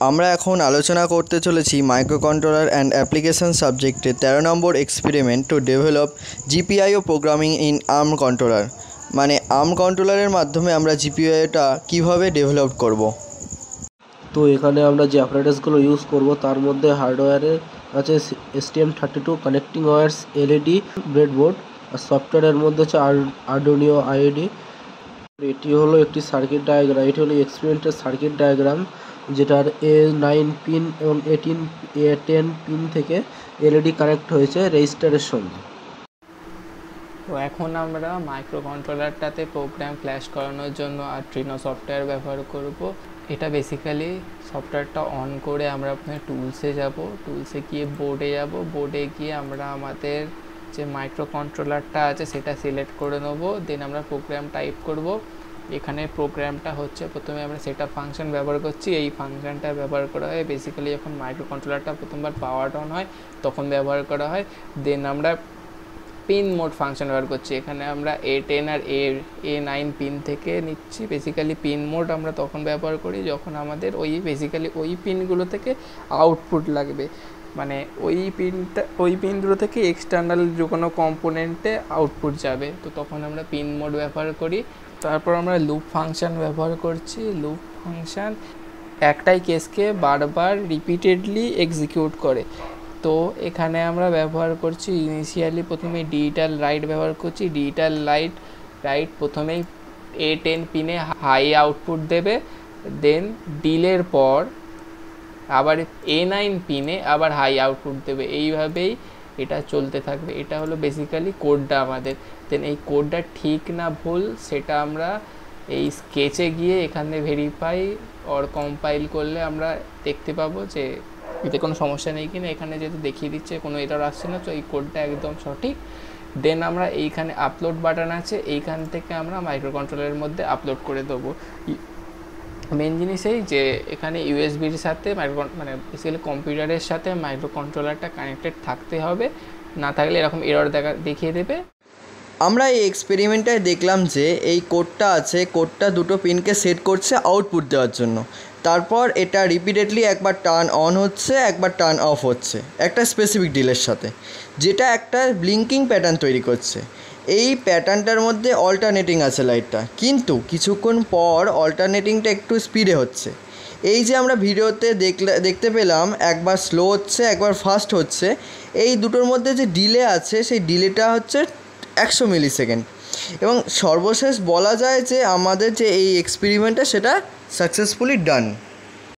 আমরা এখন আলোচনা করতে চলেছি মাইক্রোকন্ট্রোলার অ্যান্ড অ্যাপ্লিকেশন সাবজেক্টে তেরো নম্বর experiment to develop GPIO programming in ARM controller মানে আর্ম কন্ট্রোলারের মাধ্যমে আমরা জিপিআইটা কীভাবে ডেভেলপ করব। তো এখানে আমরা যে অ্যাপারেটাসগুলো ইউজ করব, তার মধ্যে হার্ডওয়্যারে আছে STM thirty two connecting wires LED breadboard আর সফটওয়্যারের মধ্যে হচ্ছে আর্ডোনিও আইডি এটি হলো একটি সার্কিট ডায়াগ্রাম এটি হলো এক্সপেরিমেন্টের সার্কিট ডায়াগ্রাম যেটার এ নাইন পিন এবং এইটিন এ টেন পিন থেকে এলইডি কানেক্ট হয়েছে রেজিস্টারের সঙ্গে তো এখন আমরা মাইক্রো কন্ট্রোলারটাতে প্রোগ্রাম ফ্ল্যাশ করানোর জন্য আর আর্ট্রিনো সফটওয়্যার ব্যবহার করব। এটা বেসিক্যালি সফটওয়্যারটা অন করে আমরা টুলসে যাব। টুলসে গিয়ে বোর্ডে যাব। বোর্ডে গিয়ে আমরা আমাদের যে মাইক্রো কন্ট্রোলারটা আছে সেটা সিলেক্ট করে নেব। দেন আমরা প্রোগ্রাম টাইপ করব। এখানে প্রোগ্রামটা হচ্ছে, প্রথমে আমরা সেটা ফাংশন ব্যবহার করছি। এই ফাংশনটা ব্যবহার করা হয় বেসিক্যালি যখন মাইক্রো কন্ট্রোলারটা প্রথমবার পাওয়ার অন হয়, তখন ব্যবহার করা হয়। দেন আমরা পিন মোড ফাংশন ব্যবহার করছি। এখানে আমরা এ টেন আর এ এ নাইন পিন থেকে নিচ্ছি। বেসিক্যালি পিন মোড আমরা তখন ব্যবহার করি যখন আমাদের ওই বেসিক্যালি ওই পিনগুলো থেকে আউটপুট লাগবে। মানে ওই পিনটা, ওই পিনগুলো থেকে এক্সটার্নাল যে কোনো কম্পোনেন্টে আউটপুট যাবে। তো তখন আমরা পিন মোড ব্যবহার করি। তারপর আমরা লুপ ফাংশান ব্যবহার করছি। লুপ ফাংশন একটাই কেসকে বারবার রিপিটেডলি এক্সিকিউট করে। তো এখানে আমরা ব্যবহার করছি ইনিশিয়ালি প্রথমে ডিজিটাল রাইট ব্যবহার করছি। ডিজিটাল লাইট রাইট প্রথমেই এ টেন পিনে হাই আউটপুট দেবে। দেন ডিলের পর আবার এ নাইন পিনে আবার হাই আউটপুট দেবে। এইভাবেই এটা চলতে থাকবে। এটা হলো বেসিক্যালি কোডটা আমাদের। দেন এই কোডটা ঠিক না ভুল, সেটা আমরা এই স্কেচে গিয়ে এখানে ভেরিফাই অর কম্পাইল করলে আমরা দেখতে পাবো যে এতে কোনো সমস্যা নেই কিনা। এখানে যেহেতু দেখিয়ে দিচ্ছে, কোনো এরর আসছে না, তো এই কোডটা একদম সঠিক। দেন আমরা এইখানে আপলোড বাটন আছে, এইখান থেকে আমরা মাইক্রো কন্ট্রোলের মধ্যে আপলোড করে দেবো। মেন জিনিস এই যে এখানে ইউএসবির সাথে মাইক্রো মানে বেসিক্যালি কম্পিউটারের সাথে মাইক্রো কন্ট্রোলারটা কানেক্টেড থাকতে হবে। না থাকলে এরকম এরর দেখা দেখিয়ে দেবে। আমরা এই এক্সপেরিমেন্টটায় দেখলাম যে এই কোডটা আছে কোডটা দুটো পিনকে সেট করছে আউটপুট দেওয়ার জন্য। তারপর এটা রিপিটেডলি একবার টার্ন অন হচ্ছে, একবার টার্ন অফ হচ্ছে, একটা স্পেসিফিক ডিলের সাথে, যেটা একটা ব্লিঙ্কিং প্যাটার্ন তৈরি করছে। এই প্যাটার্নটার মধ্যে অল্টারনেটিং আছে লাইটটা কিন্তু কিছুক্ষণ পর অল্টারনেটিংটা একটু স্পিডে হচ্ছে। এই যে আমরা ভিডিওতে দেখলে, দেখতে পেলাম, একবার স্লো হচ্ছে, একবার ফাস্ট হচ্ছে, এই দুটোর মধ্যে যে ডিলে আছে, সেই ডিলেটা হচ্ছে একশো মিলি সেকেন্ড এবং সর্বশেষ বলা যায় যে আমাদের যে এই এক্সপেরিমেন্টটা সেটা সাকসেসফুলি ডান